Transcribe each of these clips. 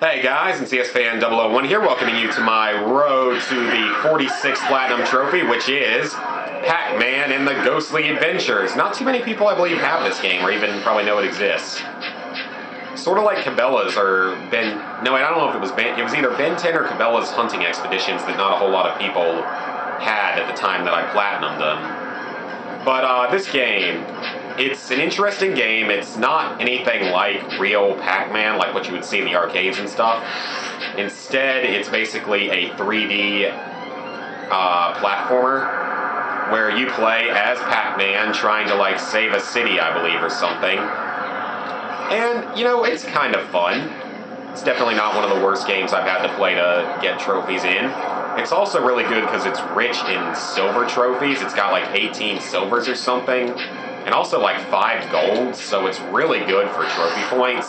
Hey guys, NCS Fan 001 here, welcoming you to my road to the 46th Platinum Trophy, which is Pac-Man and the Ghostly Adventures. Not too many people, I believe, have this game, or even probably know it exists. Sort of like Cabela's or Ben... No, I don't know if it was Ben... It was either Ben 10 or Cabela's hunting expeditions that not a whole lot of people had at the time that I platinumed them. But uh, this game, it's an interesting game. It's not anything like real Pac-Man, like what you would see in the arcades and stuff. Instead, it's basically a 3D uh, platformer where you play as Pac-Man trying to like save a city, I believe, or something. And, you know, it's kind of fun. It's definitely not one of the worst games I've had to play to get trophies in. It's also really good because it's rich in silver trophies. It's got like 18 silvers or something and also like five golds, so it's really good for trophy points.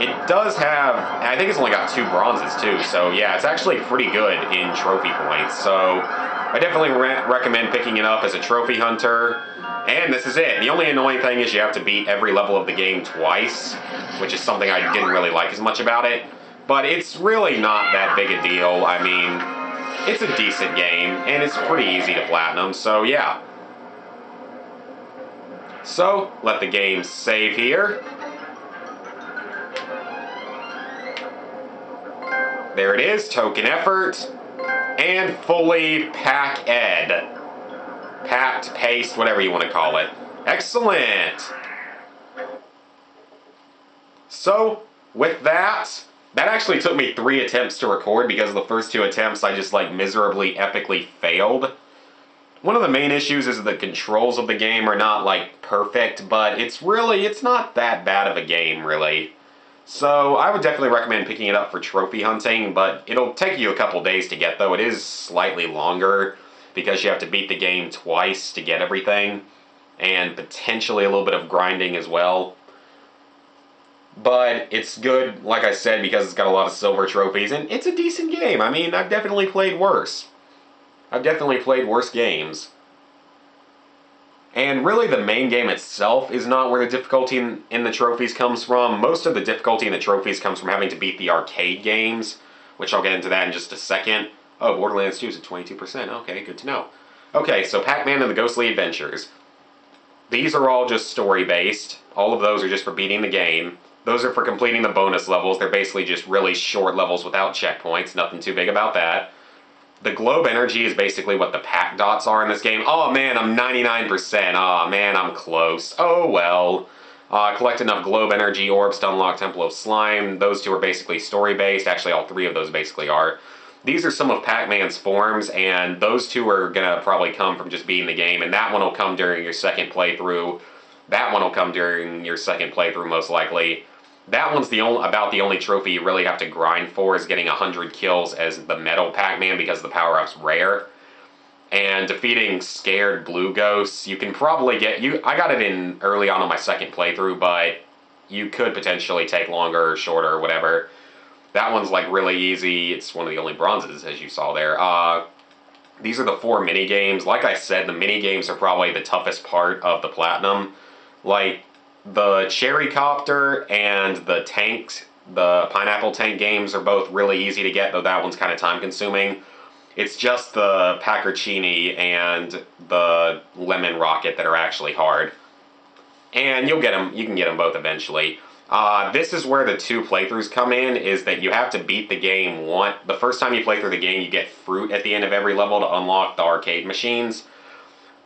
It does have, I think it's only got two bronzes too, so yeah, it's actually pretty good in trophy points. So I definitely re recommend picking it up as a trophy hunter. And this is it. The only annoying thing is you have to beat every level of the game twice, which is something I didn't really like as much about it. But it's really not that big a deal. I mean, it's a decent game, and it's pretty easy to platinum, so yeah. So, let the game save here. There it is, token effort, and fully pack ed. Packed, paste, whatever you want to call it. Excellent! So, with that, that actually took me three attempts to record because the first two attempts I just like miserably, epically failed. One of the main issues is the controls of the game are not like perfect, but it's really, it's not that bad of a game really. So I would definitely recommend picking it up for trophy hunting, but it'll take you a couple days to get though. It is slightly longer because you have to beat the game twice to get everything, and potentially a little bit of grinding as well. But it's good, like I said, because it's got a lot of silver trophies, and it's a decent game. I mean, I've definitely played worse. I've definitely played worse games. And really the main game itself is not where the difficulty in, in, the trophies comes from. Most of the difficulty in the trophies comes from having to beat the arcade games, which I'll get into that in just a second. Oh, Borderlands 2 is at 22%. Okay, good to know. Okay, so Pac-Man and the Ghostly Adventures. These are all just story-based. All of those are just for beating the game. Those are for completing the bonus levels. They're basically just really short levels without checkpoints. Nothing too big about that. The globe energy is basically what the Pac-dots are in this game. Oh man, I'm 99%. Oh man, I'm close. Oh well. Uh, collect enough globe energy orbs to unlock Temple of Slime. Those two are basically story-based. Actually, all three of those basically are. These are some of Pac-Man's forms, and those two are going to probably come from just beating the game, and that one will come during your second playthrough. That one will come during your second playthrough, most likely. That one's the only about the only trophy you really have to grind for is getting 100 kills as the Metal Pac-Man because the power-up's rare. And defeating scared blue ghosts, you can probably get you I got it in early on in my second playthrough, but you could potentially take longer or shorter or whatever. That one's like really easy. It's one of the only bronzes as you saw there. Uh, these are the four mini games. Like I said, the mini games are probably the toughest part of the platinum. Like the Cherry Copter and the tanks, the Pineapple Tank games are both really easy to get, though that one's kind of time consuming. It's just the Paccarcini and the Lemon Rocket that are actually hard. And you'll get them, you can get them both eventually. Uh, this is where the two playthroughs come in, is that you have to beat the game one. The first time you play through the game, you get fruit at the end of every level to unlock the arcade machines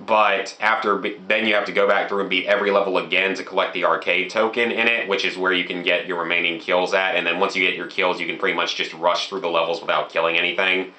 but after then you have to go back through and beat every level again to collect the arcade token in it, which is where you can get your remaining kills at. And then once you get your kills, you can pretty much just rush through the levels without killing anything.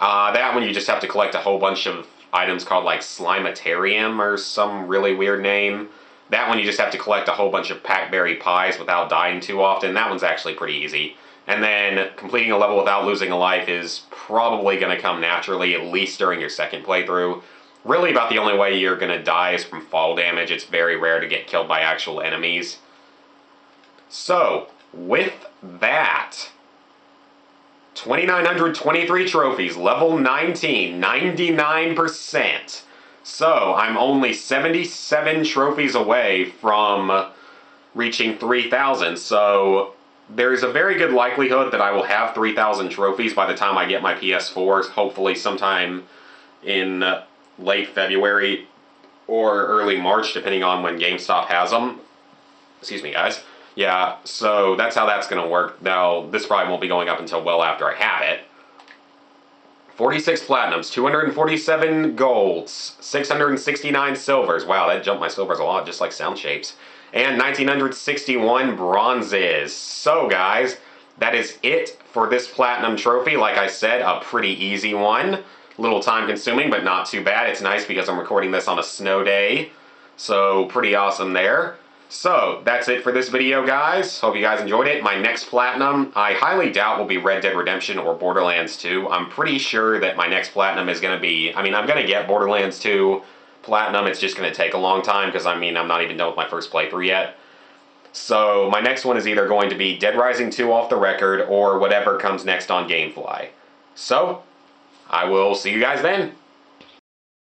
Uh, that one you just have to collect a whole bunch of items called like Slimatarium or some really weird name. That one you just have to collect a whole bunch of Packberry pies without dying too often. That one's actually pretty easy. And then completing a level without losing a life is probably going to come naturally, at least during your second playthrough really about the only way you're going to die is from fall damage. It's very rare to get killed by actual enemies. So, with that, 2,923 trophies, level 19, 99%. So, I'm only 77 trophies away from reaching 3,000. So, there is a very good likelihood that I will have 3,000 trophies by the time I get my PS4, hopefully sometime in late February or early March, depending on when GameStop has them. Excuse me, guys. Yeah, so that's how that's going to work. Now, this probably won't be going up until well after I have it. 46 platinums, 247 golds, 669 silvers. Wow, that jumped my silvers a lot, just like sound shapes. And 1961 bronzes. So, guys, that is it for this platinum trophy. Like I said, a pretty easy one. Little time consuming, but not too bad. It's nice because I'm recording this on a snow day. So, pretty awesome there. So, that's it for this video, guys. Hope you guys enjoyed it. My next Platinum, I highly doubt will be Red Dead Redemption or Borderlands 2. I'm pretty sure that my next Platinum is going to be... I mean, I'm going to get Borderlands 2 Platinum. It's just going to take a long time because, I mean, I'm not even done with my first playthrough yet. So, my next one is either going to be Dead Rising 2 off the record or whatever comes next on Gamefly. So, I will see you guys then.